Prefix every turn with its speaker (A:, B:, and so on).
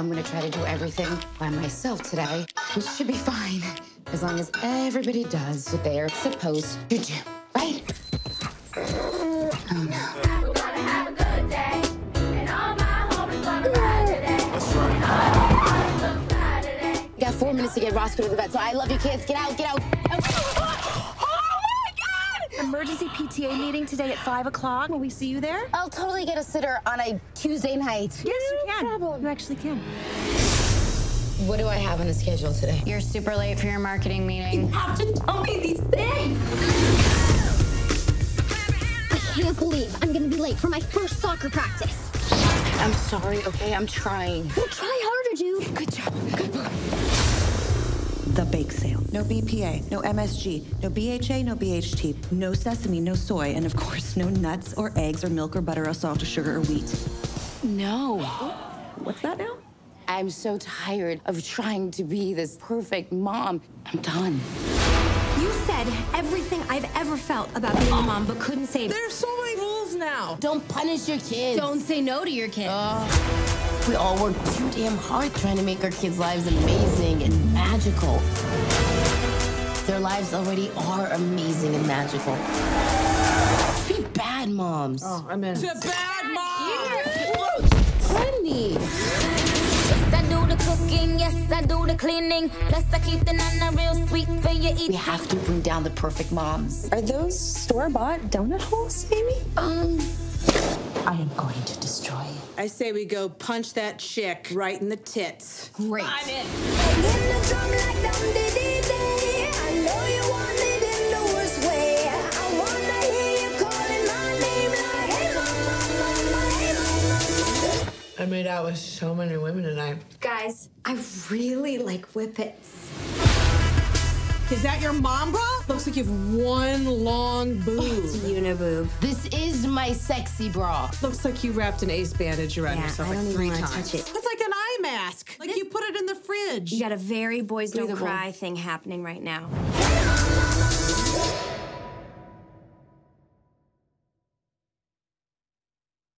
A: I'm gonna try to do everything by myself today, which should be fine, as long as everybody does what they are supposed to do, right? Oh no. Four minutes to get Roscoe to the vet, so I love you kids. Get out, get out.
B: Emergency PTA meeting today at 5 o'clock. Will we see you there?
A: I'll totally get a sitter on a Tuesday night.
B: Yes, you can. You actually can.
A: What do I have on the schedule today?
C: You're super late for your marketing meeting.
A: have to tell me these things.
D: I can't believe I'm gonna be late for my first soccer practice.
A: I'm sorry, okay? I'm trying.
D: Well, try
E: The bake sale. No BPA, no MSG, no BHA, no BHT, no sesame, no soy, and of course, no nuts or eggs or milk or butter or salt or sugar or wheat.
A: No.
E: What's that now?
A: I'm so tired of trying to be this perfect mom. I'm done.
B: You said everything I've ever felt about being a mom, but couldn't say.
F: There's so many rules now.
A: Don't punish your kids.
B: Don't say no to your kids.
A: We all work too damn hard trying to make our kids' lives amazing and magical. Their lives already are amazing and magical. Be bad moms.
F: Oh, I'm in. To bad mom.
A: Trendy.
G: Yes, I do the cooking, yes, I do the cleaning. Plus, I keep the nana real sweet for you
A: We have to bring down the perfect moms.
E: Are those store-bought donut holes, Amy?
A: Um,
E: I am going to destroy you.
F: I say we go punch that chick right in the tits.
B: Great. I'm in.
H: I made out with so many women tonight.
B: Guys, I really like whippets.
F: Is that your mom bra? Looks like you have one long boob.
B: Oh, it's Uniboob.
A: this is my sexy bra.
F: Looks like you wrapped an ace bandage around
B: Yeah,
F: yourself
B: I
F: like
B: don't
F: three
B: even
F: times.
B: touch it.
F: That's like an eye mask. Like you put it in the fridge.
B: You got a very boys don't cry thing happening right now.